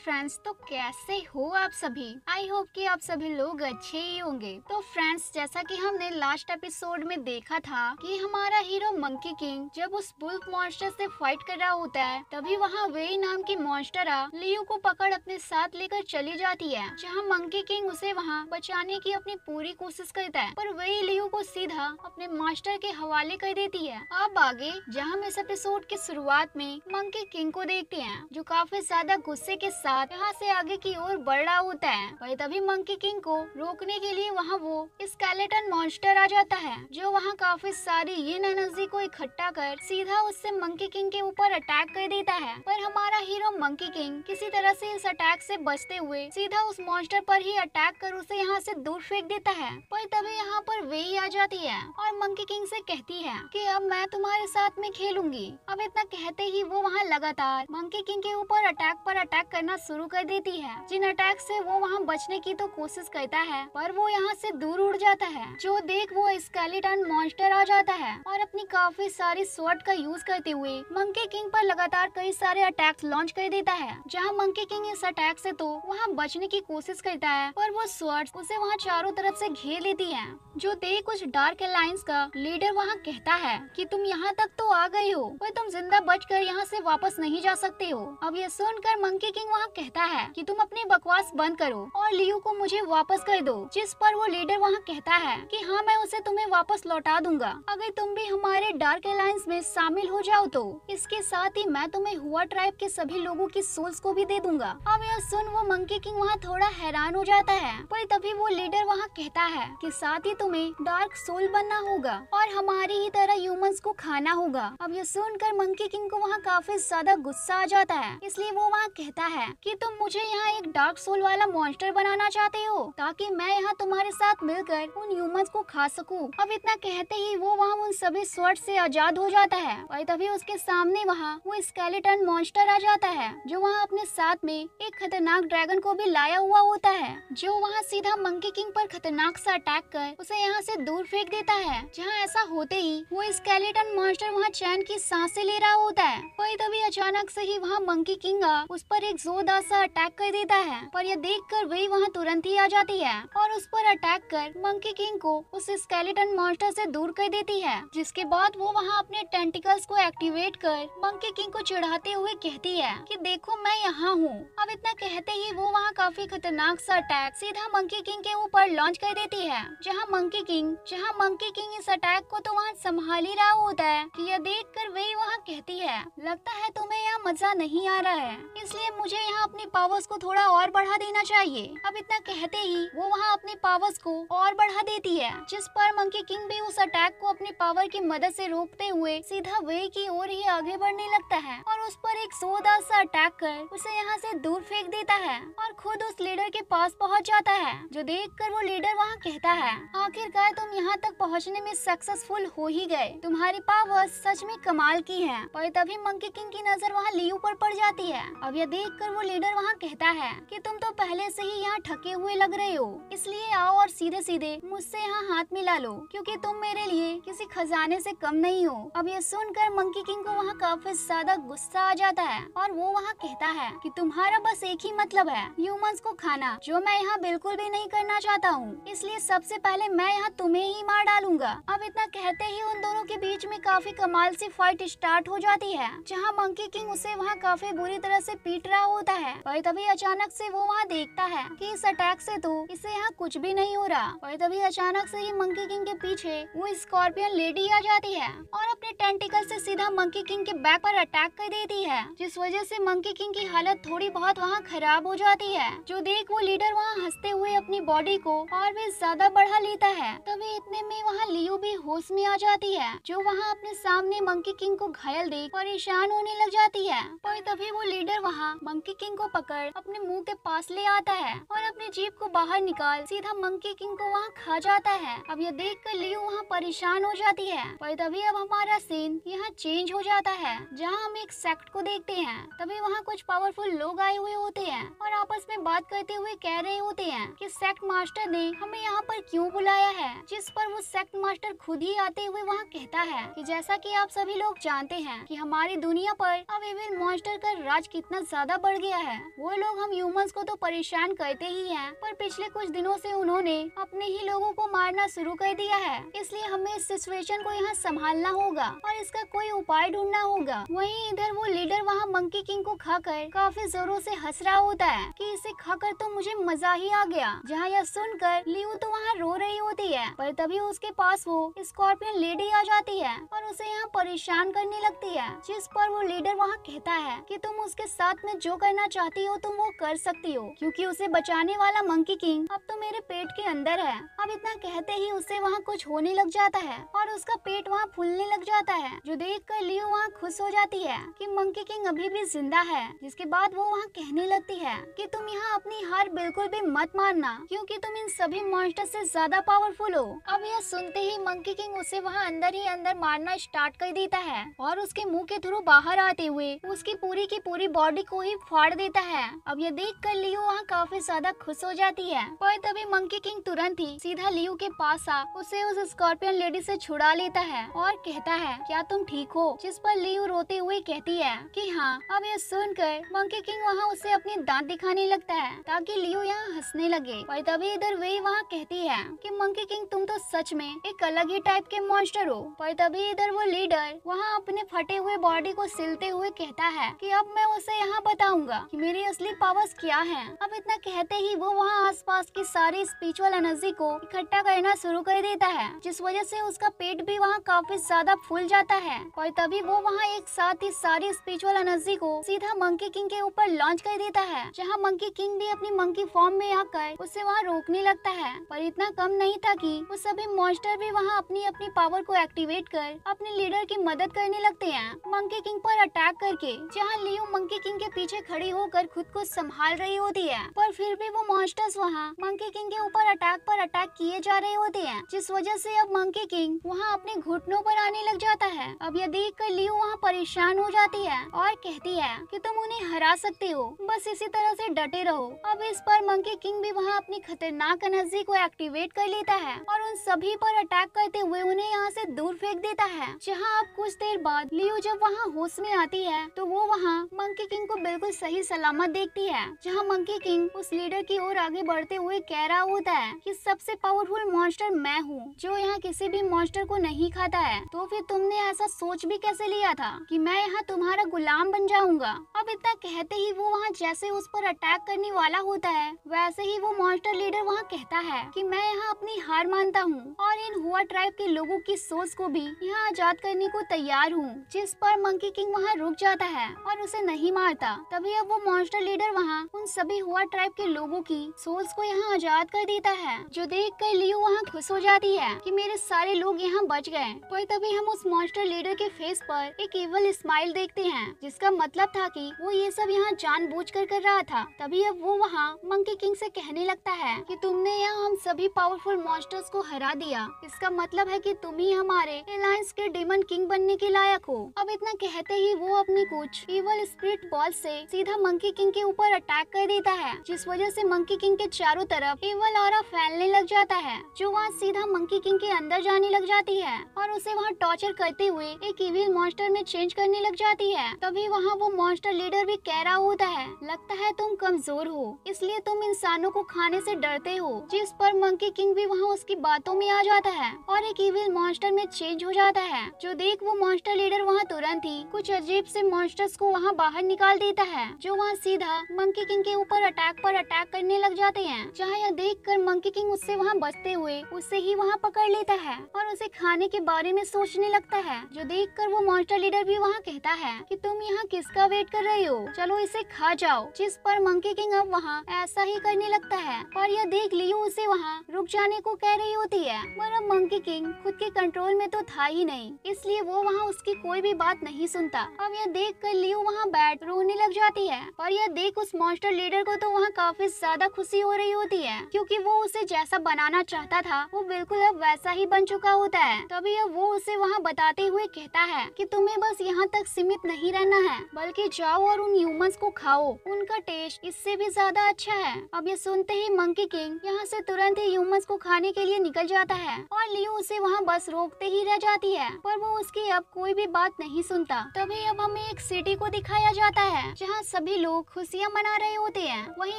Friends तो कैसे हो आप सभी? आई होप कि आप सभी लोग अच्छे ही होंगे। तो फ्रेंड्स जैसा कि हमने लास्ट एपिसोड में देखा था कि हमारा हीरो मंकी किंग जब उस बुल्फ मॉन्स्टर से फाइट कर रहा होता है, तभी वहाँ वे नाम की मॉन्स्टर लियो को पकड़ अपने साथ लेकर चली जाती है, जहाँ मंकी किंग उसे वहाँ बचाने की अपनी पूरी कोशिश करता है। पर वही लियो को सीधा अपने मास्टर के हवाले कर देती है। अब आगे, जहाँ हम इस एपिसोड की शुरुआत में मंकी किंग को देखते हैं, जो काफ़ी ज़्यादा गुस्से के साथ यहाँ से आगे की ओर बढ़ रहा होता है। वही तभी मंकी किंग को रोकने के लिए वहाँ वो स्केलेटन मॉन्स्टर आ जाता है, जो वहाँ काफ़ी सारी यिन एनर्जी को इकट्ठा कर सीधा उससे मंकी किंग के ऊपर अटैक कर देता है। पर हमारा हीरो मंकी किंग किसी तरह से इस अटैक से बचते हुए सीधा उस मॉन्स्टर पर ही अटैक कर उसे यहाँ से दूर फेंक देता है। पर तभी यहाँ पर वे ही आ जाती है और मंकी किंग से कहती है कि अब मैं तुम्हारे साथ में खेलूँगी। अब इतना कहते ही वो वहाँ लगातार मंकी किंग के ऊपर अटैक पर अटैक करना शुरू कर देती है। जिन अटैक से वो वहाँ बचने की तो कोशिश करता है, पर वो यहाँ से दूर उड़ जाता है। जो देख वो स्केलेटन मॉन्स्टर आ जाता है और अपनी काफ़ी सारी स्वॉर्ड का यूज़ करते हुए मंकी किंग पर लगातार कई सारे अटैक लॉन्च कर देता है। जहाँ मंकी किंग इस अटैक से तो वहाँ बचने की कोशिश करता है, पर वो स्वॉर्ड उसे वहाँ चारों तरफ़ से घेर लेती है। जो देख कुछ डार्क अलायंस का लीडर वहाँ कहता है कि तुम यहाँ तक तो आ गए हो, पर तुम ज़िंदा बचकर यहाँ से वापस नहीं जा सकते हो। अब ये सुनकर मंकी किंग वहाँ कहता है कि तुम अपनी बकवास बंद करो और लियू को मुझे वापस कर दो, जिस पर वो लीडर वहाँ कहता है कि हाँ मैं उसे तुम्हें वापस लौटा दूँगा। अगर तुम भी हमारे डार्क अलायंस में शामिल हो जाओ तो। इसके साथ ही मैं तुम्हें हुआ ट्राइब के सभी लोगों की सोल्स को भी दे दूँगा। अब यह सुन वो मंकी किंग वहाँ थोड़ा हैरान हो जाता है, पर तभी वो लीडर वहाँ कहता है कि साथ ही तुम्हें डार्क सोल बनना होगा और हमारी ही तरह ह्यूमंस को खाना होगा। अब यह सुनकर मंकी किंग को वहाँ काफ़ी ज़्यादा गुस्सा आ जाता है, इसलिए वो वहाँ कहता है कि तुम मुझे यहाँ एक डार्क सोल वाला मॉन्स्टर बनाना चाहते हो, ताकि मैं यहाँ तुम्हारे साथ मिलकर उन ह्यूमंस को खा सकूँ। अब इतना कहते ही वो वहाँ उन सभी स्वर्ड से आज़ाद हो जाता है और तभी उसके सामने वहाँ वो स्केलेटन मॉन्स्टर आ जाता है, जो वहाँ अपने साथ में एक खतरनाक ड्रैगन को भी लाया हुआ होता है, जो वहाँ सीधा मंकी किंग पर खतरनाक सा अटैक कर उसे यहाँ से दूर फेंक देता है जहाँ ऐसा होते ही वो स्केलेटन मॉन्स्टर वहाँ चैन की साँसें ले रहा होता है वही तभी अचानक से ही वहाँ मंकी किंग उस पर एक जोरदार सा अटैक कर देता है, पर यह देख कर वही वहाँ तुरंत ही आ जाती है और उस पर अटैक कर मंकी किंग को उस स्केलेटन मॉन्स्टर से दूर कर देती है, जिसके बाद वो वहाँ अपने टेंटिकल्स को एक्टिवेट कर मंकी किंग को चिढ़ाते हुए कहती है कि देखो मैं यहाँ हूँ। अब इतना कहते ही वो वहाँ काफ़ी खतरनाक सा अटैक सीधा मंकी किंग के ऊपर लॉन्च कर देती है। जहाँ मंकी किंग जहाँ मंकी किंग इस अटैक को तो वहाँ संभाल ही रहा होता है यह देख कर वही वहाँ कहती है, लगता है तुम्हें यहाँ मज़ा नहीं आ रहा है, इसलिए मुझे यहाँ अपनी पावर्स को थोड़ा और बढ़ा देना चाहिए। अब इतना कहते ही वो वहाँ अपने पावर्स को और बढ़ा देती है, जिस पर मंकी किंग भी उस अटैक को अपनी पावर की मदद से रोकते हुए सीधा वे की ओर ही आगे बढ़ने लगता है और उस पर एक जोरदार सा अटैक कर उसे यहाँ से दूर फेंक देता है और खुद उस लीडर के पास पहुँच जाता है, जो देख कर वो लीडर वहाँ कहता है, आखिरकार तुम यहाँ तक पहुँचने में सक्सेसफुल हो ही गए। तुम्हारी पावर सच में कमाल की है, पर तभी मंकी किंग की नज़र वहाँ लियू पर पड़ जाती है। अब यह देख कर वो लीडर वहाँ कहता है कि तुम तो पहले से ही यहाँ ठके हुए लग रहे हो। इसलिए आओ और सीधे सीधे मुझसे यहाँ हाथ मिला लो, क्योंकि तुम मेरे लिए किसी खजाने से कम नहीं हो। अब ये सुनकर मंकी किंग को वहाँ काफ़ी ज़्यादा गुस्सा आ जाता है और वो वहाँ कहता है कि तुम्हारा बस एक ही मतलब है ह्यूमंस को खाना, जो मैं यहाँ बिल्कुल भी नहीं करना चाहता हूँ। इसलिए सबसे पहले मैं यहाँ तुम्हें ही मार डालूँगा। अब इतना कहते ही उन दोनों के बीच में काफ़ी कमाल सी फाइट स्टार्ट हो जाती है, जहाँ मंकी किंग उसे वहाँ काफ़ी बुरी तरह से पीट रहा होता है। और तभी अचानक से वो वहाँ देखता है कि इस अटैक से तो इसे यहाँ कुछ भी नहीं हो रहा। और तभी अचानक से ही मंकी किंग के पीछे वो स्कॉर्पियन लेडी आ जाती है और अपने टेंटिकल से सीधा मंकी किंग के बैक पर अटैक कर देती है, जिस वजह से मंकी किंग की हालत थोड़ी बहुत वहाँ खराब हो जाती है। जो देख वो लीडर वहाँ हँसते हुए अपनी बॉडी को और भी ज़्यादा बढ़ा लेता है। तभी इतने में वहाँ लियो भी होश में आ जाती है, जो वहाँ अपने सामने मंकी किंग को घायल देख परेशान होने लग जाती है। तभी वो लीडर वहाँ मंकी किंग को पकड़ अपने मुँह के पास ले आता है और अपनी जीप को बाहर निकाल सीधा मंकी किंग को वहाँ खा जाता है। अब ये देख कर लियो वहाँ परेशान हो जाती है, पर तभी अब हमारा सीन यहाँ चेंज हो जाता है, जहाँ हम एक सेक्ट को देखते हैं। तभी वहाँ कुछ पावरफुल लोग आए हुए होते हैं और आपस में बात करते हुए कह रहे होते हैं कि सेक्ट मास्टर ने हमें यहाँ पर क्यों बुलाया है, जिस पर वो सेक्ट मास्टर खुद ही आते हुए वहाँ कहता है कि जैसा कि आप सभी लोग जानते हैं कि हमारी दुनिया पर अब एविल मॉन्स्टर का राज कितना ज़्यादा बढ़ गया दिया है। वो लोग हम ह्यूमंस को तो परेशान करते ही हैं, पर पिछले कुछ दिनों से उन्होंने अपने ही लोगों को मारना शुरू कर दिया है। इसलिए हमें इस सिचुएशन को यहाँ संभालना होगा और इसका कोई उपाय ढूंढना होगा। वहीं इधर वो लीडर वहाँ मंकी किंग को खाकर काफ़ी जोरों से हंस रहा होता है कि इसे खाकर तो मुझे मज़ा ही आ गया। जहाँ यह सुनकर लियू तो वहाँ रो रही होती है पर तभी उसके पास वो स्कॉर्पियन लेडी आ जाती है और उसे यहाँ परेशान करने लगती है जिस पर वो लीडर वहाँ कहता है कि तुम उसके साथ में जो करना चाहती हो तुम वो कर सकती हो, क्योंकि उसे बचाने वाला मंकी किंग अब तो मेरे पेट के अंदर है। अब इतना कहते ही उसे वहाँ कुछ होने लग जाता है और उसका पेट वहाँ फूलने लग जाता है। जो देख कर लियो वहाँ खुश हो जाती है कि मंकी किंग अभी भी ज़िंदा है, जिसके बाद वो वहाँ कहने लगती है कि तुम यहाँ अपनी हार बिल्कुल भी मत मारना क्योंकि तुम इन सभी मॉन्स्टर से ज़्यादा पावरफुल हो। अब यह सुनते ही मंकी किंग उसे वहाँ अंदर ही अंदर मारना स्टार्ट कर देता है और उसके मुँह के थ्रू बाहर आते हुए उसकी पूरी की पूरी बॉडी को ही फाड़ देता है। अब ये देख कर लियो वहाँ काफ़ी ज़्यादा खुश हो जाती है। पर तभी मंकी किंग तुरंत ही सीधा लियो के पास आ। उसे उस स्कॉर्पियन लेडी से छुड़ा लेता है और कहता है, क्या तुम ठीक हो? जिस पर लियो रोते हुए कहती है कि हाँ अब ये सुनकर मंकी किंग वहाँ उसे अपने दांत दिखाने लगता है, ताकि लियो यहाँ हंसने लगे। पर तभी इधर वे वहाँ कहती है कि, मंकी किंग, तुम तो सच में एक अलग ही टाइप के मॉन्स्टर हो। पर तभी इधर वो लीडर वहाँ अपने फटे हुए बॉडी को सिलते हुए कहता है कि, अब मैं उसे यहाँ बताऊँगा। कि मेरी असली पावर्स क्या हैं। अब इतना कहते ही वो वहाँ आसपास की सारी स्पिरिचुअल एनर्जी को इकट्ठा करना शुरू कर देता है, जिस वजह से उसका पेट भी वहाँ काफ़ी ज़्यादा फूल जाता है। और तभी वो वहाँ एक साथ ही सारी स्पिरिचुअल एनर्जी को सीधा मंकी किंग के ऊपर लॉन्च कर देता है, जहाँ मंकी किंग भी अपनी मंकी फॉर्म में आकर उसे वहाँ रोकने लगता है। पर इतना कम नहीं था कि वो सभी मॉन्स्टर भी वहाँ अपनी अपनी पावर को एक्टिवेट कर अपने लीडर की मदद करने लगते हैं। मंकी किंग पर अटैक करके, जहाँ लियो मंकी किंग के पीछे खड़ी होकर खुद को संभाल रही होती है। पर फिर भी वो मॉन्स्टर्स वहाँ, मंकी किंग के ऊपर अटैक पर अटैक किए जा रहे होते हैं, जिस वजह से अब मंकी किंग वहाँ अपने घुटनों पर आने लग जाता है। अब यह देख कर लियो वहाँ परेशान हो जाती है और कहती है कि तुम उन्हें हरा सकते हो, बस इसी तरह से डटे रहो। अब इस पर मंकी किंग भी वहाँ अपनी खतरनाक एनर्जी को एक्टिवेट कर लेता है और उन सभी पर अटैक करते हुए उन्हें यहाँ से दूर फेंक देता है। जहाँ अब कुछ देर बाद लियो जब वहाँ होश में आती है तो वो वहाँ मंकी किंग को बिल्कुल सही सलामत देखती है, जहाँ मंकी किंग उस लीडर की ओर आगे बढ़ते हुए कह रहा होता है कि सबसे पावरफुल मॉन्स्टर मैं हूँ, जो यहाँ किसी भी मॉन्स्टर को नहीं खाता है। तो फिर तुमने ऐसा सोच भी कैसे लिया था कि मैं यहाँ तुम्हारा गुलाम बन जाऊँगा? अब इतना कहते ही वो वहाँ जैसे उस पर अटैक करने वाला होता है, वैसे ही वो मॉन्स्टर लीडर वहाँ कहता है कि मैं यहाँ अपनी हार मानता हूँ और इन हुआ ट्राइब के लोगों की सोच को भी यहाँ आज़ाद करने को तैयार हूँ, जिस पर मंकी किंग वहाँ रुक जाता है और उसे नहीं मारता। तभी अब वो मॉन्स्टर लीडर वहाँ, उन सभी हुआ ट्राइब के लोगों की सोल्स को यहाँ आज़ाद कर देता है, जो देख कर लियो वहाँ खुश हो जाती है कि मेरे सारे लोग यहाँ बच गए। पर तभी हम उस मॉन्स्टर लीडर के फेस पर एक इवल स्माइल देखते हैं, जिसका मतलब था कि वो ये सब यहाँ जानबूझ कर कर रहा था। तभी अब वो वहाँ मंकी किंग से कहने लगता है कि तुमने यहाँ हम सभी पावरफुल मॉन्स्टर्स को हरा दिया। इसका मतलब है कि तुम ही हमारे एलायंस के डेमन किंग बनने के लायक हो। अब इतना कहते ही वो अपनी कुछ इवल स्प्रिट बॉल से सीधा मंकी किंग के ऊपर अटैक कर देता है, जिस वजह से मंकी किंग के चारों तरफ़ इवल और फैलने लग जाता है, जो वहाँ सीधा मंकी किंग के अंदर जाने लग जाती है, और उसे वहाँ टॉर्चर करते हुए एक इविल मॉन्स्टर में चेंज करने लग जाती है। तभी वहाँ वो मॉन्स्टर लीडर भी कह रहा होता है, लगता है तुम कमज़ोर हो, इसलिए तुम इंसानों को खाने से डरते हो। जिस पर मंकी किंग भी वहाँ उसकी बातों में आ जाता है, और एक इविल मॉन्स्टर में चेंज हो जाता है। जो देख वो मॉन्स्टर लीडर वहाँ तुरंत ही कुछ अजीब से मॉन्स्टर्स को वहाँ बाहर निकाल देता है। जो वहाँ सीधा मंकी किंग के ऊपर अटैक पर अटैक करने लग जाते हैं यह देख कर मंकी किंग उससे वहाँ बचते हुए उससे ही वहाँ पकड़ लेता है और उसे खाने के बारे में सोचने लगता है, जो देख कर वो मॉन्स्टर लीडर भी वहाँ कहता है कि तुम यहाँ किसका वेट कर रहे हो? चलो इसे खा जाओ। जिस पर मंकी किंग अब वहाँ ऐसा ही करने लगता है और यह देख लियो उसे वहाँ रुक जाने को कह रही होती है, पर अब मंकी किंग खुद के कंट्रोल में तो था ही नहीं, इसलिए वो वहाँ उसकी कोई भी बात नहीं सुनता। अब यह देख कर लियो वहाँ बैठ रोने लग जाती है और यह देख उस मॉन्स्टर लीडर को तो वहाँ काफ़ी ज़्यादा खुशी हो रही होती है। क्योंकि वो उसे जैसा बनाना चाहता था, वो बिल्कुल अब वैसा ही बन चुका होता है। तभी अब वो उसे वहाँ बताते हुए कहता है कि तुम्हें बस यहाँ तक सीमित नहीं रहना है, बल्कि जाओ और उन ह्यूमंस को खाओ। उनका टेस्ट इससे भी ज़्यादा अच्छा है। अब ये सुनते ही मंकी किंग यहाँ से तुरंत ही ह्यूमंस को खाने के लिए निकल जाता है और लियो उसे वहाँ बस रोकते ही रह जाती है। पर वो उसकी अब कोई भी बात नहीं सुनता। तभी अब हमें एक सिटी को दिखाया जाता है, जहाँ सभी लोग खुशियाँ मना रहे होते हैं। वहीं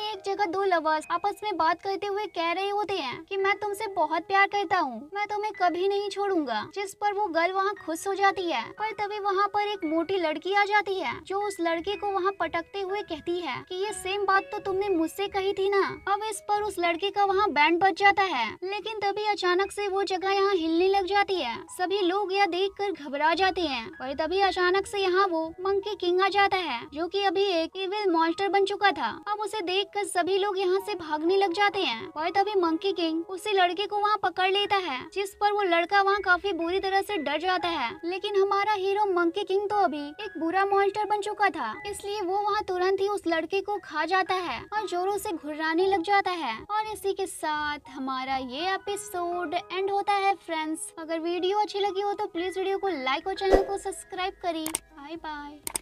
एक जगह दो लवर्स आपस में बात करते हुए कह रहे होते हैं कि मैं तुमसे बहुत प्यार करता हूँ। मैं तुम्हें कभी नहीं छोड़ूँगा। जिस पर वो गर्ल वहाँ खुश हो जाती है, पर तभी वहाँ पर एक मोटी लड़की आ जाती है, जो उस लड़के को वहाँ पटकते हुए कहती है कि ये सेम बात तो तुमने मुझसे कही थी ना। अब इस पर उस लड़के का वहाँ बैंड बच जाता है। लेकिन तभी अचानक से वो जगह यहाँ हिलने लग जाती है। सभी लोग यह देख कर घबरा जाते हैं, पर तभी अचानक से यहाँ वो मंकी किंग आ जाता है, जो कि अभी एक इविल मॉन्स्टर बन चुका था। अब उसे देख कर सभी लोग यहाँ से भागने लग जाते हैं। और तभी मंकी किंग उसी लड़के को वहाँ पकड़ लेता है, जिस पर वो लड़का वहाँ काफ़ी बुरी तरह से डर जाता है। लेकिन हमारा हीरो मंकी किंग तो अभी एक बुरा मॉन्स्टर बन चुका था, इसलिए वो वहाँ तुरंत ही उस लड़के को खा जाता है और जोरों से घुर्राने लग जाता है। और इसी के साथ हमारा ये एपिसोड एंड होता है फ्रेंड्स अगर वीडियो अच्छी लगी हो तो प्लीज़ वीडियो को लाइक और चैनल को सब्सक्राइब करें। Bye bye